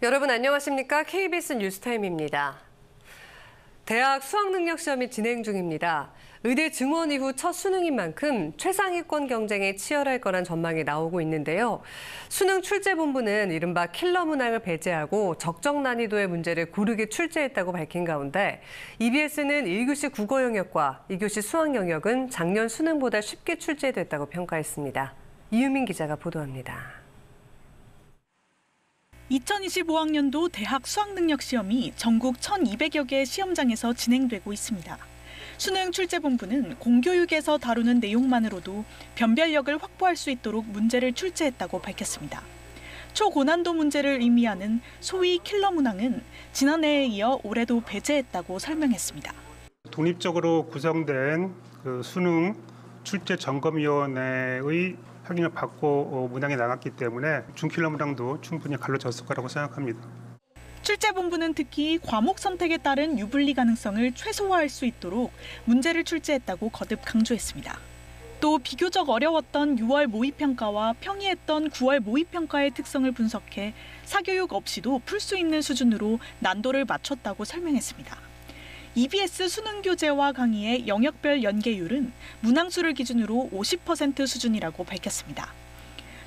여러분 안녕하십니까? KBS 뉴스타임입니다. 대학 수학능력 시험이 진행 중입니다. 의대 증원 이후 첫 수능인 만큼 최상위권 경쟁에 치열할 거란 전망이 나오고 있는데요. 수능 출제본부는 이른바 킬러 문항을 배제하고 적정 난이도의 문제를 고르게 출제했다고 밝힌 가운데 EBS는 1교시 국어 영역과 2교시 수학 영역은 작년 수능보다 쉽게 출제됐다고 평가했습니다. 이유민 기자가 보도합니다. 2025학년도 대학 수학능력 시험이 전국 1,200여 개의 시험장에서 진행되고 있습니다. 수능 출제본부는 공교육에서 다루는 내용만으로도 변별력을 확보할 수 있도록 문제를 출제했다고 밝혔습니다. 초고난도 문제를 의미하는 소위 킬러 문항은 지난해에 이어 올해도 배제했다고 설명했습니다. 독립적으로 구성된 그 수능 출제 점검위원회의 확인을 받고 어, 문항이 나갔기 때문에 중킬러 문항도 충분히 갈라졌을 거라고 생각합니다. 출제본부는 특히 과목 선택에 따른 유불리 가능성을 최소화할 수 있도록 문제를 출제했다고 거듭 강조했습니다. 또 비교적 어려웠던 6월 모의평가와 평이했던 9월 모의평가의 특성을 분석해 사교육 없이도 풀 수 있는 수준으로 난도를 맞췄다고 설명했습니다. EBS 수능 교재와 강의의 영역별 연계율은 문항수를 기준으로 50% 수준이라고 밝혔습니다.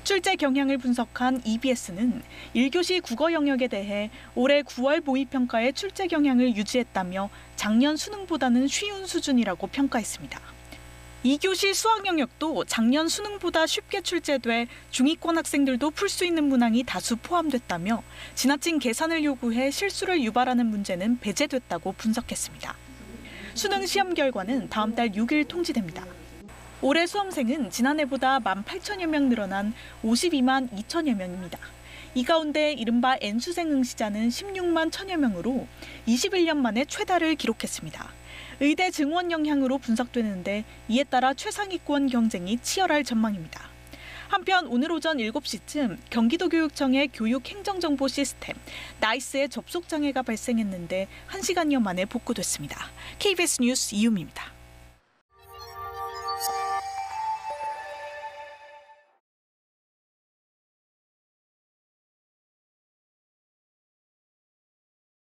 출제 경향을 분석한 EBS는 1교시 국어 영역에 대해 올해 9월 모의평가의 출제 경향을 유지했다며 작년 수능보다는 쉬운 수준이라고 평가했습니다. 2교시 수학 영역도 작년 수능보다 쉽게 출제돼 중위권 학생들도 풀 수 있는 문항이 다수 포함됐다며 지나친 계산을 요구해 실수를 유발하는 문제는 배제됐다고 분석했습니다. 수능 시험 결과는 다음 달 6일 통지됩니다. 올해 수험생은 지난해보다 1만 8천여 명 늘어난 52만 2천여 명입니다. 이 가운데 이른바 N수생 응시자는 16만 천여 명으로 21년 만에 최다를 기록했습니다. 의대 증원 영향으로 분석되는데 이에 따라 최상위권 경쟁이 치열할 전망입니다. 한편 오늘 오전 7시쯤 경기도교육청의 교육행정정보 시스템 나이스의 접속 장애가 발생했는데 1시간여 만에 복구됐습니다. KBS 뉴스 이유미입니다.